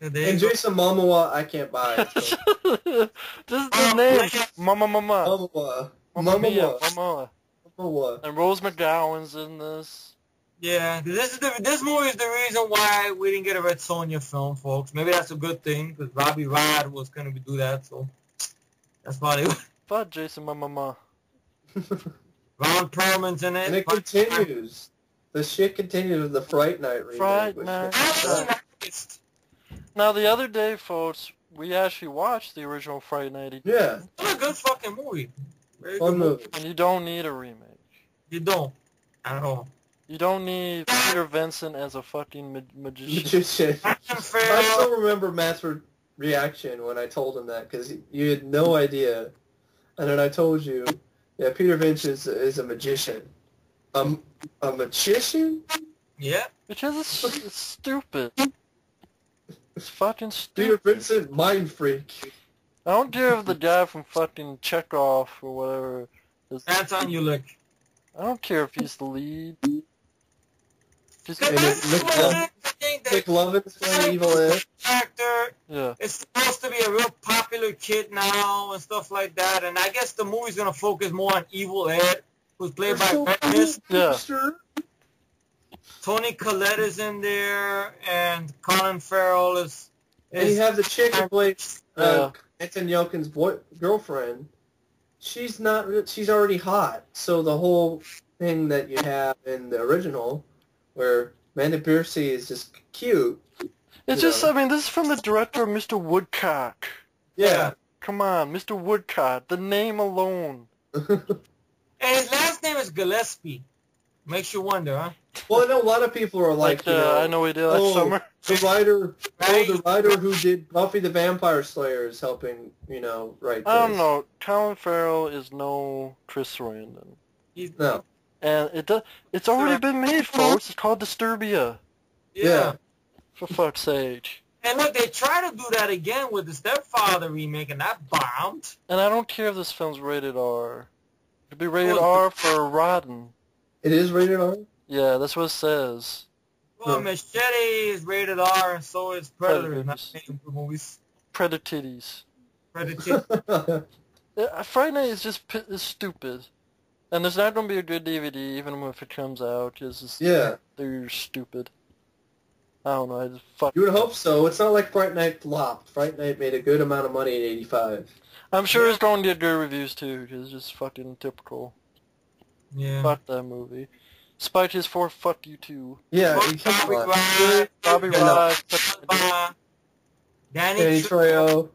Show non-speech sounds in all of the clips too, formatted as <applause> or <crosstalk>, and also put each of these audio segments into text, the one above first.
There And you go. Jason Momoa, I can't buy. So. <laughs> this is the Oh, name. yeah. Mama Mama. Momoa. Mamma Mia, Momoa. Mama. Momoa. And Rose McGowan's in this. Yeah, this is the this movie is the reason why we didn't get a Red Sonja film, folks. Maybe that's a good thing because Robbie Rod was gonna do that, so that's about it. <laughs> But Jason Mama Mama. <laughs> Ron Perlman's in it. And it continues. The shit continues with the Fright Night remake. Fright Night. Actually, it's Now the other day, folks, we actually watched the original Friday Night Edition. Yeah, What a good fucking movie. Very fun good movie. And you don't need a remake. You don't at all. You don't need Peter Vincent as a fucking ma- magician. <laughs> Magician. <laughs> Action I still remember Matt's re- reaction when I told him that because you had no idea, and then I told you, yeah, Peter Vincent is, is a magician. Um, a magician? Yeah. Which is it's stupid. It's fucking Peter stupid. Vincent, mind freak. I don't care if the guy from fucking Chekov or whatever is. Anton Yelchin. I don't care if he's the lead. Just, And it- Nick Love- Nick Lovin's playing Evil Ed. actor. yeah. It's supposed to be a real popular kid now and stuff like that. And I guess the movie's gonna focus more on Evil Ed, who's played by So Brett cool, Yeah. Sure. Toni Collette is in there, and Colin Farrell is. And you is have the chick who plays uh, Yeah. Anton Yelchin's boy girlfriend. She's not. She's already hot. So the whole thing that you have in the original, where Amanda Piercy is just cute. It's just, know. I mean, this is from the director of Mr. Woodcock. Yeah. Come on, Mr. Woodcock. The name alone. <laughs> and his last name is Gillespie. Makes you wonder, huh? well, I know a lot of people are like, Like, uh, you know, I know we did last oh, summer. the writer, oh, the writer who did Buffy the Vampire Slayer is helping, you know, write this I don't know. Colin Farrell is no Chris Sarandon. He's, No. And it does, it's already been made, folks. It's called Disturbia. yeah. Yeah. For fuck's sake. And look, they try to do that again with the Stepfather remake, and that bombed. And I don't care if this film's rated R. It'd be rated R for rotten. It is rated R. Yeah, that's what it says. Well, Huh. Machete is rated R, and so is Predator. Not Predators. named for movies. Predatitties. Predator. <laughs> Uh, Friday Night is just pi- is stupid. And there's not going to be a good DVD even if it comes out. It's just, yeah, they're stupid. I don't know. I just fuck. you would hope so. It's not like Fright Night flopped. Fright Night made a good amount of money in '85. I'm sure Yeah. it's going to get good reviews too, because it's just fucking typical. Yeah. Fuck that movie. Spike is for fuck you too. Yeah, Fuck you can't Bobby watch. Rod, Bobby Yeah, no. Rod, fuck, Danny, Danny Trejo. Trejo.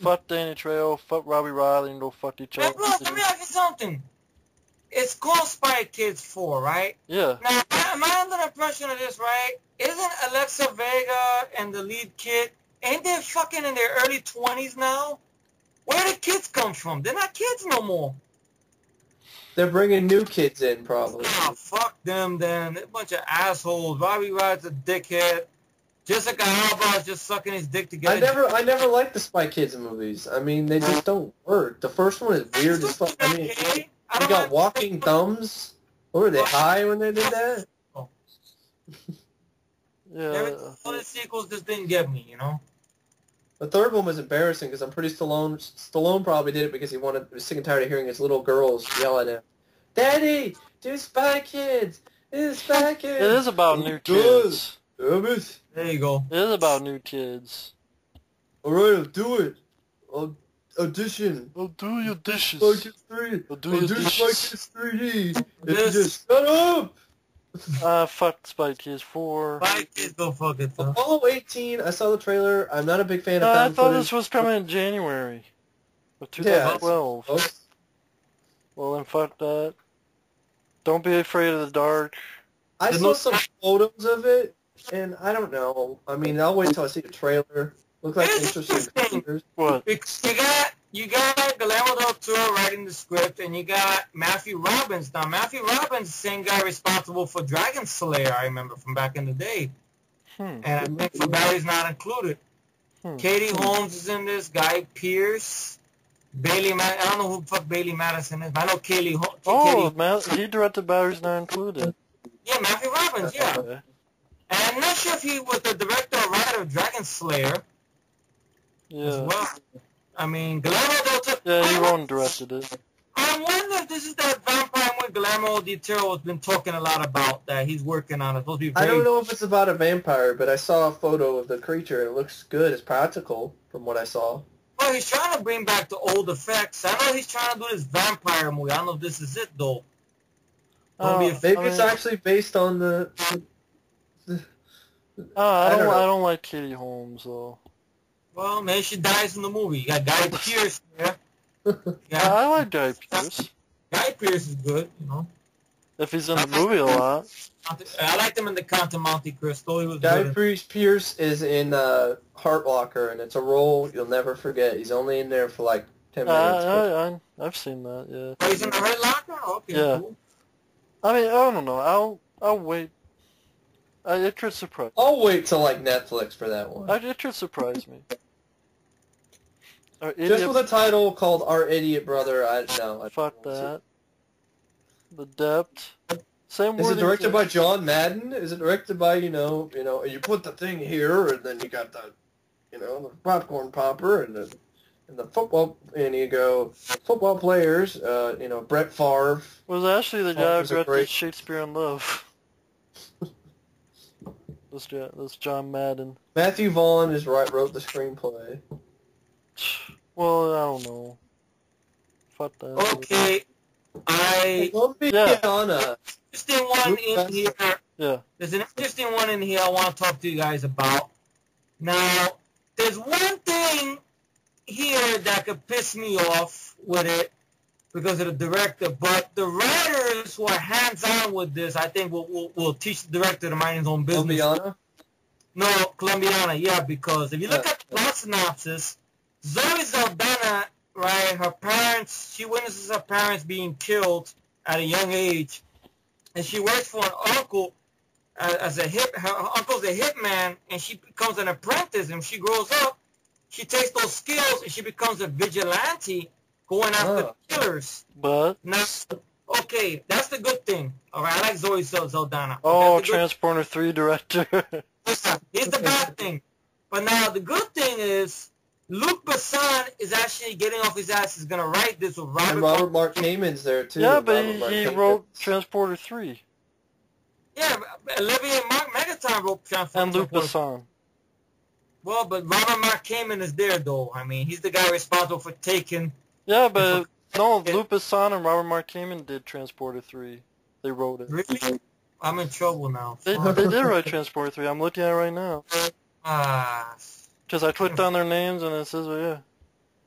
fuck Danny Trejo, fuck Robbie Riley, and go fuck each Hey, other. bro, let me ask you something. It's called Spy Kids 4, right? Yeah. Now, am I- am I under the impression of this, right? Isn't Alexa Vega and the lead kid, ain't they fucking in their early 20s now? Where the kids come from? They're not kids no more. They're bringing new kids in, probably. Ah, fuck them then. They're a bunch of assholes. Robbie Rod's a dickhead. Jessica Alba's just sucking his dick together. I never, I never liked the Spy Kids movies. I mean, they just don't work. The first one is weird as fuck. I mean? They got walking thumbs. What were they high when they did that? <laughs> Every- Yeah. all the sequels just didn't get me, you know? The third one was embarrassing because I'm pretty Stallone. Stallone probably did it because he wanted, was sick and tired of hearing his little girls yell at him, "Daddy, do Spy Kids, do Spy Kids." It is about new kids. It! There you go. It is about new kids. All right, I'll do it. I'll audition. Oh, do your dishes. Spy Kids 3. Oh, do I'll your do Spy dishes. Kids 3D. If you just shut up. Uh, fuck Spy Kids 4. Spy Kids go fuck it, though. Apollo 18. I saw the trailer. I'm not a big fan of Uh, I thought footage. this was coming in January of 2012. folks. Well, then fuck that. Don't be afraid of the dark. I The saw most- some photos of it, and I don't know. I mean, I'll wait till I see the trailer. Look like Here's the interesting thing. characters. What? Because you got you got Guillermo del Toro writing the script, and you got Matthew Robbins. Now Matthew Robbins, the same guy responsible for Dragon Slayer, I remember from back in the day, Hmm. and I think for Batteries Not Included. Hmm. Katie Holmes is in this. Guy Pearce, Bailey. Ma- I don't know who the fuck Bailee Madison is. But I know Kaylee. Ho- Oh, Katie- man, he directed Batteries Not Included. yeah, Matthew Robbins. Yeah, Okay. And I'm not sure if he was the director or writer of Dragon Slayer as well. I mean, Guillermo del Toro. Yeah, he I wrote and directed it. I wonder if this is that vampire movie Guillermo del Toro has been talking a lot about that he's working on. It's supposed to be I don't know if it's about a vampire, but I saw a photo of the creature and it looks good. It's practical from what I saw. Well, he's trying to bring back the old effects. I know he's trying to do this vampire movie. I don't know if this is it though. Don't Uh. Maybe I it's mean- actually based on the. Uh, I I don't. don't. I don't like Katie Holmes though. Well, man, she dies in the movie. You got Guy Pearce there. I, <laughs> Yeah, I like Guy Pearce. Guy Pearce is good. You know, if he's in the movie a lot. I liked him in the Count of Monte Cristo. He was Guy good. Pearce Pearce is in uh, Hurt Locker, and it's a role you'll never forget. He's only in there for like ten Uh, minutes. but- I, I I've seen that. Yeah. Oh, he's in the Red Locker. Okay, Yeah. cool. I mean, I don't know. I'll I'll wait. I, it could surprise. I'll wait till like Netflix for that one. I, it could surprise me. Our Just idiot, with a title called Our Idiot Brother, I no. I fuck don't that. The depth. Same. Is it directed by John Madden? Is it directed by you know you know you put the thing here and then you got the you know the popcorn popper and the and the football and you go football players uh you know Brett Favre Was actually the guy was who a directed great- Shakespeare in Love. This, guy, this John Madden. Matthew Vaughn is right wrote the screenplay. <sighs> Well, I don't know. Fuck that. Okay, I Columbiana. interesting one Luke in here. Yeah. There's an interesting one in here I want to talk to you guys about. Now, there's one thing here that could piss me off with it because of the director, but the writers who are hands-on with this, I think, will will, will teach the director to mind his own business. Columbiana. No, Colombiana, yeah, because if you look Yeah. at the plot synopsis, Zoe Saldana, right, her parents, she witnesses her parents being killed at a young age, and she works for an uncle uh, as a hit. Her uncle's a hitman, and she becomes an apprentice. And she grows up, she takes those skills, and she becomes a vigilante, going after Ah. killers. But Now, okay, that's the good thing. All right, I like Zoe Sal- Saldana. oh, That's the good Transporter Three director. <laughs> Listen, here's the bad thing. But now the good thing is Luc Besson is actually getting off his ass. He's gonna write this with Robert. And Robert Mark Kamen's there too. yeah, but Robert he, he wrote Transporter Three yeah, Olivier Mark Megaton wrote Transformers. and Luc Besson. Well, but Robert Mark Kamen is there though. I mean, he's the guy responsible for taking. Yeah, but no, Luc Besson and Robert Mark Kamen did Transporter Three. They wrote it. Really, I'm in trouble now. They, they did write Transporter 3. I'm looking at it right now. Ah. Because I clicked on their names and it says, well, yeah.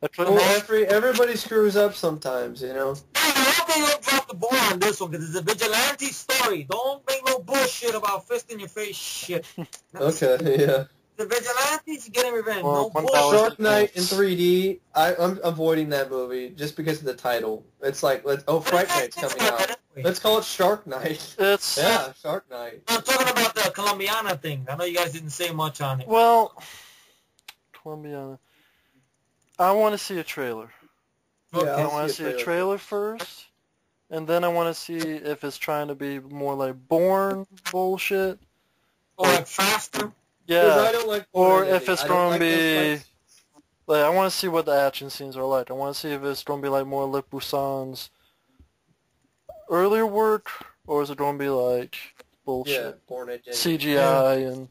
I clicked Well, every everybody screws up sometimes, you know. I don't think you'll drop the ball on this one because it's a vigilante story. Don't make no bullshit about fist in your face shit. <laughs> Okay, <laughs> yeah. The vigilantes getting revenge. Well, no bullshit. dollar- Shark Night in 3D. I, I'm avoiding that movie just because of the title. It's like, let's, oh, Fright Night's coming out. Let's call it Shark Night. <laughs> It's, Yeah, Shark Night. I'm talking about the Colombiana thing. I know you guys didn't say much on it. well, Colombiana. I want to see a trailer. Yeah, Okay. I I'll want to see see a a trailer. trailer first. And then I want to see if it's trying to be more like Bourne bullshit. Or like faster. 'Cause I Yeah. don't like Or if it's gonna be- fights. Like, I want to see what the action scenes are like. I want to see if it's going to be like more Luc Besson's earlier work, or is it going to be like Yeah, bullshit. Bourne Identity. CGI and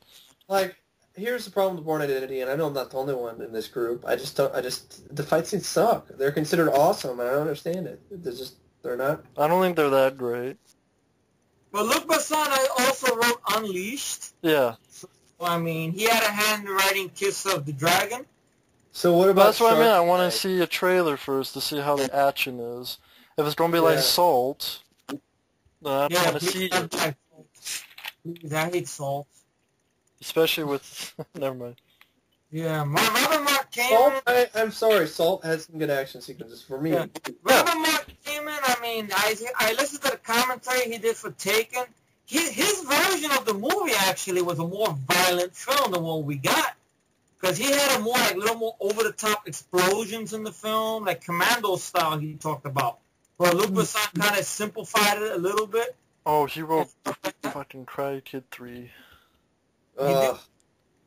Like, here's the problem with Bourne Identity, and I know I'm not the only one in this group. I just don't. I just the fight scenes suck. They're considered awesome, and I don't understand it. They're just they're not. I don't think they're that great. But Luc Besson I also wrote Unleashed. Yeah, I mean, he had a hand in writing Kiss of the Dragon. So what about? that's what I mean. I want to see a trailer first to see how the action is. If it's going to be like Yeah. Salt, then I yeah, want to see it. like. Please, I hate salt. Especially with, <laughs> never mind. Yeah, Mar- Robert Mark Salt, Kamen. I, I'm sorry, Salt has some good action sequences for me. Yeah. Robert Mark Kamen. I mean, I I listened to the commentary he did for Taken. His his version of the movie actually was a more violent film than what we got. Because he had a more like little more over the top explosions in the film, like Commando style he talked about. But Luc kind of simplified it a little bit. Oh, he wrote fucking Cry Kid 3. Ugh.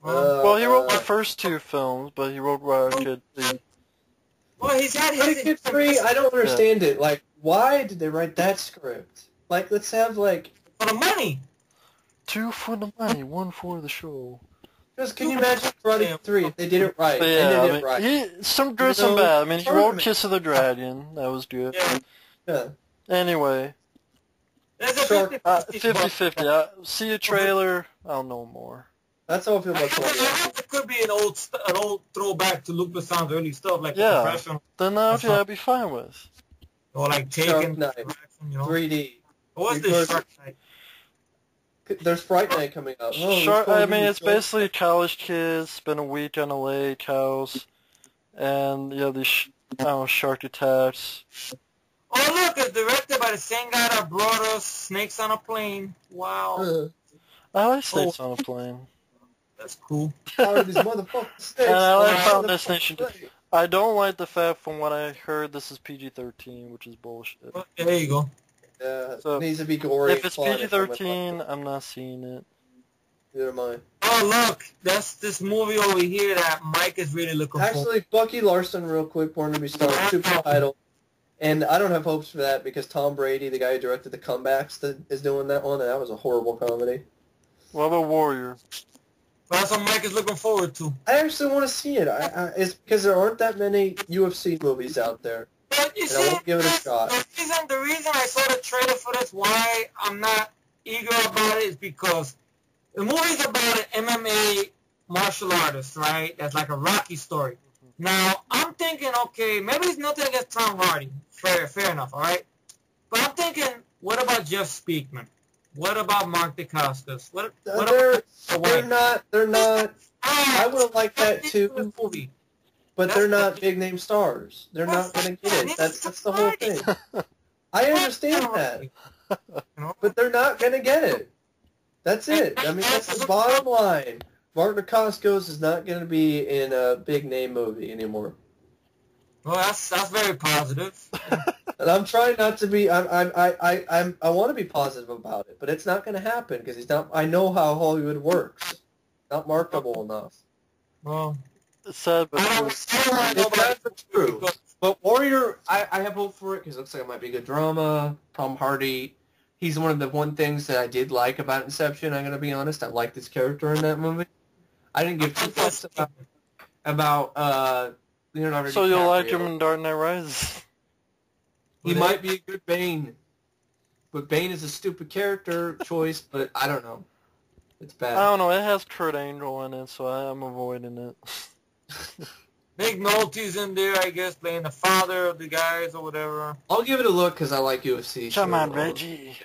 Well, Uh, Well, he wrote the uh, first two films, but he wrote Karate Kid 3. well, he's had Karate his Kid 3, I don't understand it. Like, why did they write that script? Like, let's have, like, for the money. Two for the money, one for the show. because can you imagine Karate Kid 3 if they did it right? But yeah, they I did mean, it right. he, some good, some bad. I mean, he wrote. Kiss of the Dragon. That was good. Yeah. Yeah. Anyway, There's a Shark- 50 uh, 50-50. I see a trailer, I'll know more. That's how I feel I about guess it could be an old st- an old throwback to Luc Besson's early stuff, like Yeah. the professional Then that yeah, I'd be fine with. or like Shark Taken. You know? 3D. What was Because- this Shark Night? There's Fright Night coming up. Oh, Shark, I mean, it's Shark- basically college kids spend a week on a lake house, and yeah, these sh- I don't know, shark attacks. Oh look, it's directed by the same guy that brought us Snakes on a Plane. Wow, Uh, I like Snakes on a Plane. that's cool. how are these motherfucking <laughs> snakes? And I like on Final the Destination? I don't like the fact, from what I heard, this is PG-13, which is bullshit. Well, there you go. Yeah, So, it needs to be gory. If it's fun, if I'm PG-13, I'm not seeing it. Neither am I. Oh look, that's this movie over here that Mike is really looking for. Actually, Bucky Larson, real quick, born to be star, super title. And I don't have hopes for that because Tom Brady, the guy who directed the comebacks, that is doing that one, and that was a horrible comedy. What about Warrior? That's what Mike is looking forward to. I actually want to see it. I, I, it's because there aren't that many UFC movies out there, But you see, I won't give it a shot. the reason the reason I saw the trailer for this, why I'm not eager about it, is because the movie's about an MMA martial artist, right? That's like a Rocky story. Mm-hmm. Now I'm thinking, okay, maybe it's nothing against Tom Hardy. Fair, fair enough, all right. But I'm thinking, what about Jeff Speakman? What about Marc Dacascos? What, what they're about they're not they're not, I would've liked that too. movie. But they're not big name stars. They're not gonna get it. That's that's the whole thing. I understand that, but they're not gonna get it. That's it. I mean, that's the bottom line. Marc Dacascos is not going to be in a big name movie anymore. Well, that's that's very positive. <laughs> And I'm trying not to be. I'm. I'm. I. I. I'm. I want to be positive about it, but it's not going to happen because he's not. I know how Hollywood works. Not marketable enough. Well, It's sad, but I don't, true. I don't really know It's about not true. because- But Warrior, I, I have hope for it because it looks like it might be a good drama. Tom Hardy, he's one of the one things that I did like about Inception. I'm gonna be honest. I liked his character in that movie. I didn't give two fucks about about uh, Leonardo. So you'll like DiCaprio. him in Dark Knight Rises? He Well, might be a good Bane, but Bane is a stupid character choice. But I don't know. It's bad. I don't know. It has Kurt Angle in it, so I, I'm avoiding it. <laughs> <laughs> Nick Nolte's in there, I guess, playing the father of the guys or whatever. I'll give it a look because I like UFC. Come so- on, Reggie.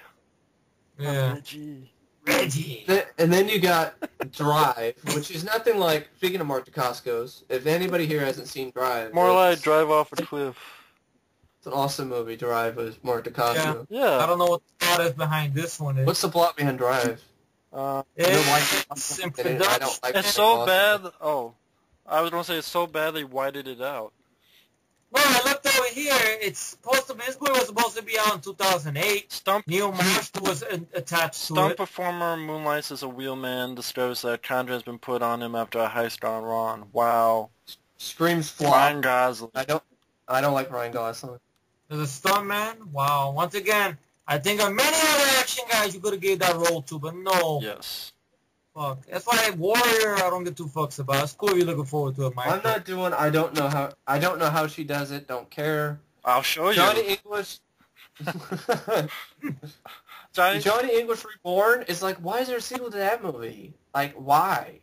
Come on, Yeah. Reggie. Reggie. And then you got Drive, which is nothing like. Speaking of Marc Dacascos, if anybody here hasn't seen Drive, More like drive off a cliff. it's an awesome movie. Drive with Marc Dacasco. I Yeah. I don't know what the plot is behind this one. Is. What's the plot behind Drive? Uh, I don't like It's it. in I don't production. like it's it. so bad. Oh, I was gonna say it's so bad they whited it out. Well, I looked over here. It's supposed to be. This movie was supposed to be out in 2008. Stunt Neil Marshall was in, attached to stunt it. performer moonlights as a wheelman discovers that a contract has been put on him after a heist gone wrong. Wow. Screams flop. Ryan Gosling. I don't. I don't like Ryan Gosling. There's a stuntman. Wow. Once again, I think of many other action guys you could have gave that role to, but no. Yes. Fuck. That's why Warrior I don't get two fucks about. It's cool you're looking forward to it, Mike. I'm not doing. I don't know how. I don't know how she does it. Don't care. I'll show you. Johnny English. <laughs> Johnny, Johnny English Reborn is like, why is there a sequel to that movie? Like, why?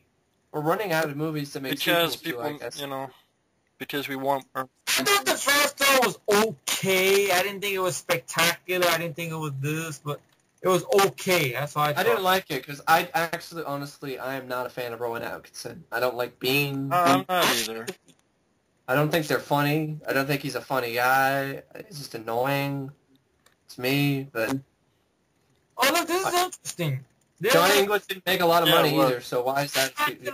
We're running out of movies to make because sequels people, to, I guess. you know, because we want. I thought the first one was okay. I didn't think it was spectacular. I didn't think it was this, but it was okay. That's why I thought. I didn't like it because I actually, honestly, I am not a fan of Rowan Atkinson. I don't like Bean. Uh, I'm not either. I don't think they're funny. I don't think he's a funny guy. He's just annoying. It's me, but Oh, look, this is interesting. This Johnny is- English didn't make a lot of Yeah, money well- either, so why is that? Actually,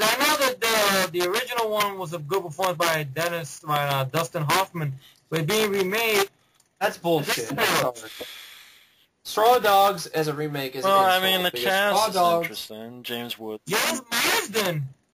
I know that the the original one was a good performance by Dennis, by uh, Dustin Hoffman, but being remade. That's bullshit. I'm sorry. Straw Dogs as a remake is Well, I insult mean, the cast Straw is Dogs, interesting. James Woods. James Marsden.